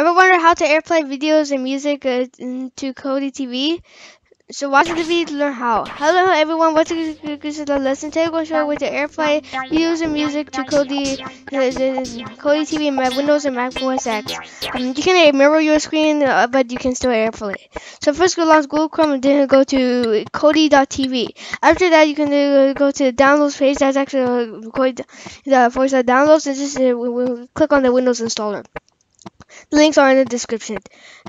Ever wonder how to airplay videos and music uh, to Kodi TV? So watch the video to learn how. Hello everyone, what's the lesson? Today we're going to show you to airplay videos and music to Kodi, uh, Kodi TV and Windows and Mac OS X. Um, you can mirror your screen, uh, but you can still airplay. So first go launch Google Chrome and then go to Kodi.tv. After that, you can uh, go to the downloads page. That's actually uh, Kodi, the that downloads and just uh, click on the Windows installer. The links are in the description.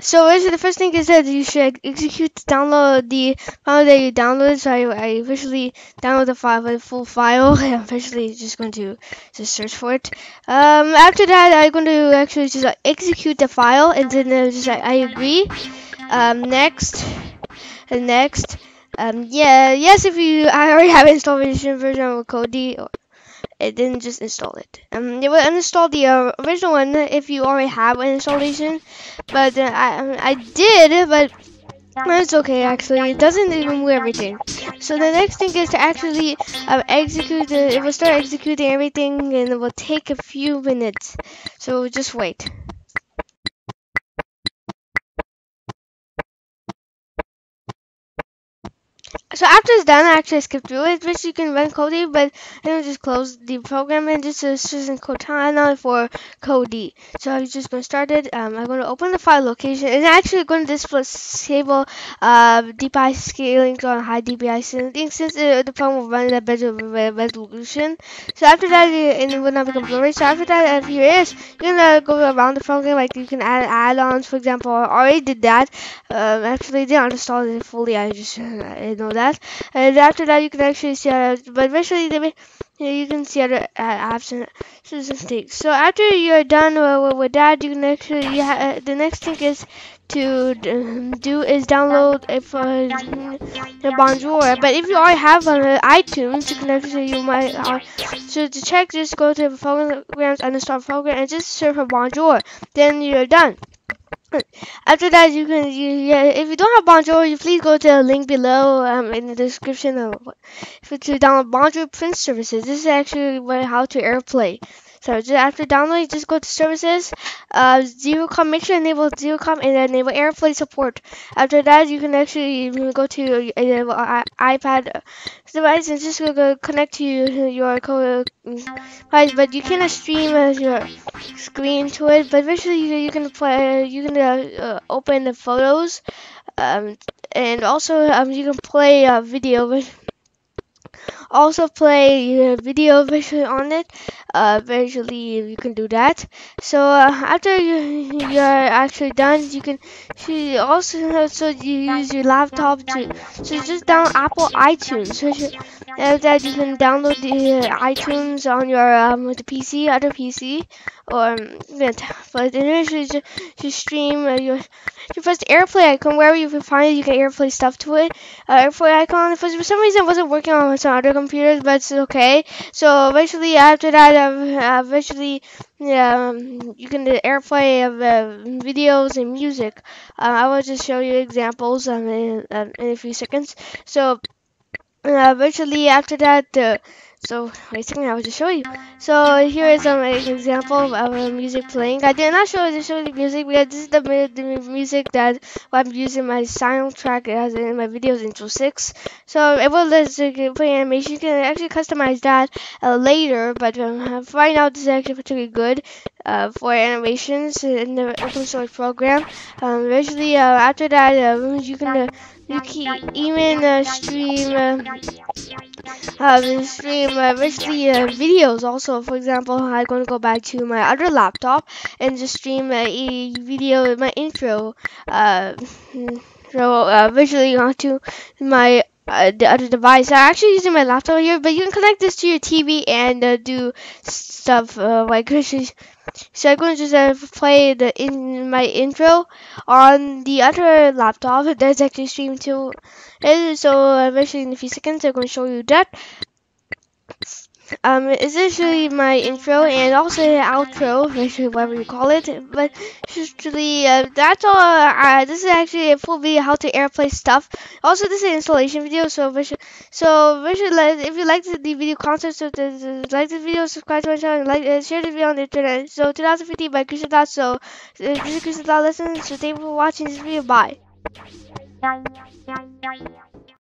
So the first thing is that you should execute download the file that you downloaded. So I, I officially download the file, the full file. I'm officially just going to just search for it. Um, after that, I'm going to actually just uh, execute the file and then uh, just I agree. Um, next, next. Um, yeah, yes, if you I already have installed version of Kodi it didn't just install it. Um, it will uninstall the uh, original one if you already have an installation, but uh, I um, I did, but it's okay actually. It doesn't even remove everything. So the next thing is to actually uh, execute. The, it will start executing everything, and it will take a few minutes. So just wait. So after it's done, I actually skipped through it, which you can run Kodi, but then just close the program and just is in Cortana for Kodi. So I'm just going to start it. Um, I'm going to open the file location and actually going to disable uh, DPI scaling on high DPI since uh, the phone will run at better resolution. So after that, it will not become blurry. So after that, uh, here is you're gonna go around the program like you can add add-ons, for example. I already did that. Um, actually, didn't install it fully. I just uh, I know that. And after that, you can actually see, uh, but eventually, they, you can see other uh, apps and things. So after you're done uh, with that, you can actually, you uh, the next thing is to do is download a uh, Bonjour. But if you already have on uh, iTunes, you can actually you might. Uh, so to check, just go to the programs and install program and just search for Bonjour. Then you're done. After that, you can, you, yeah, if you don't have Bonjour, you please go to the link below um, in the description of to download Bonjour print services. This is actually how to AirPlay. So just after downloading, just go to services, uh, Zeroconf, make sure enable Zeroconf and enable AirPlay support. After that, you can actually go to uh, iPad device and just go connect to your device, but you cannot stream your screen to it. But visually, you, can play, you can uh, uh, open the photos, um, and also um, you can play a video also play video visually on it uh, visually you can do that. So uh, after you, you're actually done you can you also so you use your laptop to so just down Apple iTunes. So you, uh, that you can download the uh, iTunes on your um, the PC other PC or um, but initially just, just stream uh, your your first AirPlay icon wherever you can find it you can AirPlay stuff to it. Uh, AirPlay icon for some reason it wasn't working on some other computers but it's okay. So eventually after that uh, eventually um, you can do AirPlay of uh, videos and music. Uh, I will just show you examples um, in, um, in a few seconds. So uh, eventually after that uh, so basically, I will just show you. So here is um, an example of a music playing. I did not show you show the music because this is the, the music that I'm using my soundtrack as in my videos intro six. So it will let you play animation. You can actually customize that uh, later, but um, right now this is actually particularly good uh, for animations in the open source program. Um, eventually, uh, after that, uh, you can uh, you can even uh, stream uh, stream uh, eventually uh, videos. Also, for example, I'm going to go back to my other laptop and just stream a video, my intro, uh, so uh, visually onto my uh, the other device. I'm actually using my laptop here, but you can connect this to your TV and uh, do stuff uh, like so I'm going to just uh, play the in my intro on the other laptop. that's actually stream too. And so eventually in a few seconds I'm going to show you that. Um, it's actually my intro and also outro, basically whatever you call it. But actually, uh, that's all. Uh, this is actually a full video how to airplay stuff. Also, this is an installation video, so basically, so basically, if you like the, video content, so the, the, like this video, subscribe to my channel, and like uh, share the video on the internet. So 2015 by Krishna Das. So uh, this is Krishna Das. Listen. So thank you for watching this video. Bye.